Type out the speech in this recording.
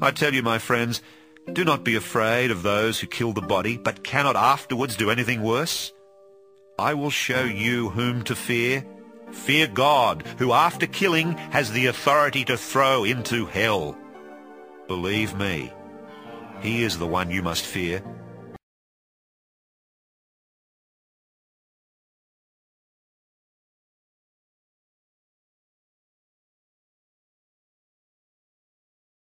I tell you, my friends, do not be afraid of those who kill the body, but cannot afterwards do anything worse. I will show you whom to fear. Fear God, who after killing has the authority to throw into hell. Believe me, he is the one you must fear.